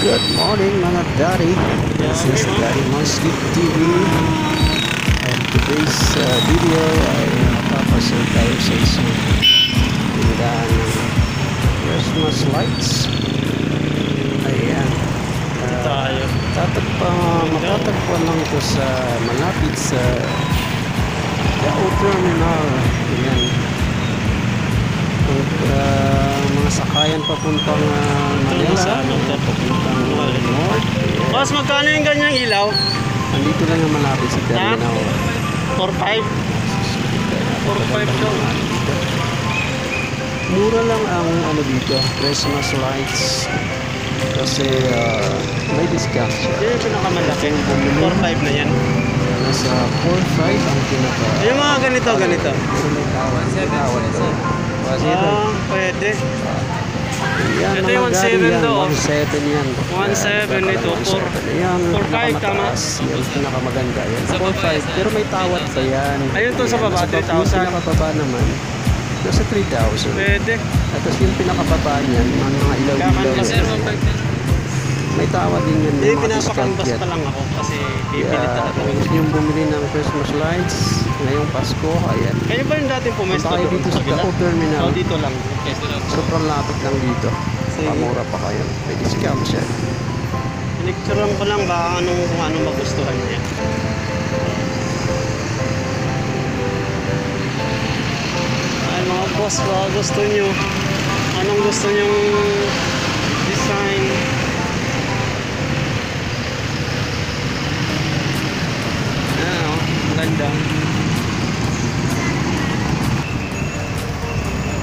Good morning mga daddy. This is Daddy Mosquito TV. And today's uh, video ay napapasal tayo sa isang tindahan ng Christmas lights. Ayan. Uh, tayo. tatagpa, matatagpuan lang ito sa malapit sa Yao Terminal. Ayan. Kung uh, sakayan papuntang uh, Manila, sa ano, papuntang Manila. North. Ayan. Boss, magkano yung ganyang ilaw? Andito lang yung malapit sa terminal. 4-5? 4-5 daw. Mura lang ang ano dito, Christmas lights. Kasi uh, may discount siya. Yan yung pinakamalaki. 4-5 na yan. Nasa 4-5 ang pinaka... Yung mga ganito, ganito. Pero may tawad. May tawad to. Kasi ito, Ah, pwede. yan ito mga yung gari 1.7 yan, daw, oh. 1.7 yan. 1.7 ito, 1.7. Yan, 4.5 tama. Yan, pinakamaganda yan. 4.5, pero may tawad pa yan. Ayun to sa baba, baba- 3,000. Yung pinakababa naman, nasa 3,000. Pwede. At yung pinakababa niyan, mga mga ilaw-ilaw. May tawad din yan. Pinapakanvas yan. pa lang ako kasi bibili Kaya talaga. gusto nyo bumili ng Christmas lights ngayong Pasko, ayan. Kayo ba yung dating pumesto doon dito sa? Gao Terminal. Oh, dito lang. Sobrang lapit lang dito. Sige. Pamura pa kayo. May discount siya. Pinicturean ko lang ba anong, kung anong magustuhan niya. Ay mga boss, baka gusto nyo. Anong gusto nyong design? Ah, oh, ganda.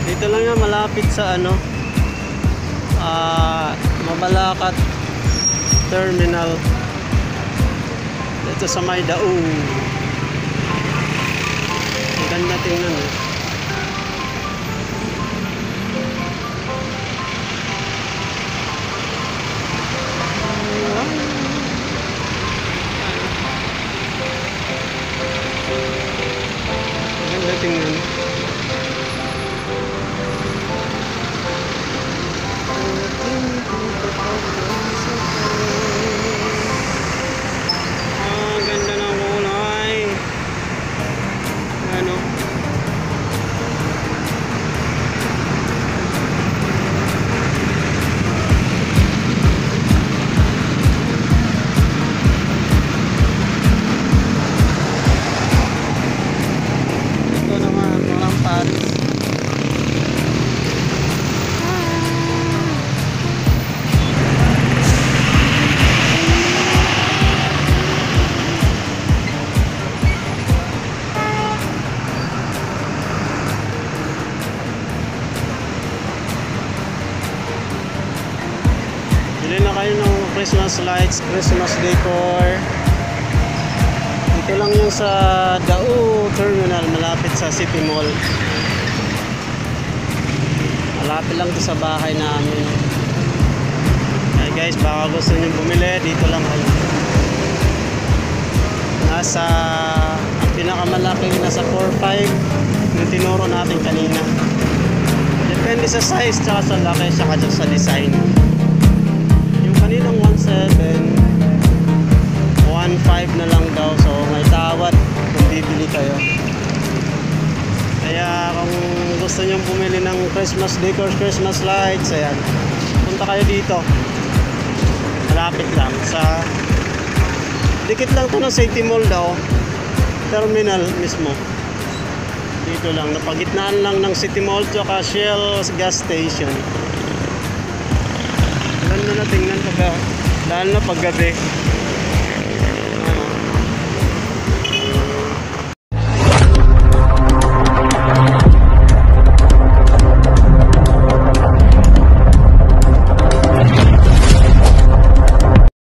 Dito lang yan, malapit sa ano, ah, Mabalacat Terminal. Dito sa may Daung. Ang ganda tingnan eh. Bili na kayo ng Christmas lights, Christmas decor. Dito lang yung sa Dao Terminal, malapit sa City Mall. Malapit lang to sa bahay namin. Ay guys, baka gusto nyo bumili, dito lang kayo. Nasa, ang pinakamalaki nasa 4.5 yung tinuro natin kanina. Depende sa size, tsaka sa laki, tsaka sa design. Kaninang 1.7 1.5 na lang daw so may tawad kung bibili kayo. Kaya kung gusto nyong bumili ng Christmas decor, Christmas lights ayan, punta kayo dito. Malapit lang sa dikit lang to ng City Mall daw terminal mismo. Dito lang, napagitnaan lang ng City Mall tsaka Shell gas station Ganda na tingnan pag lalo na pag gabi.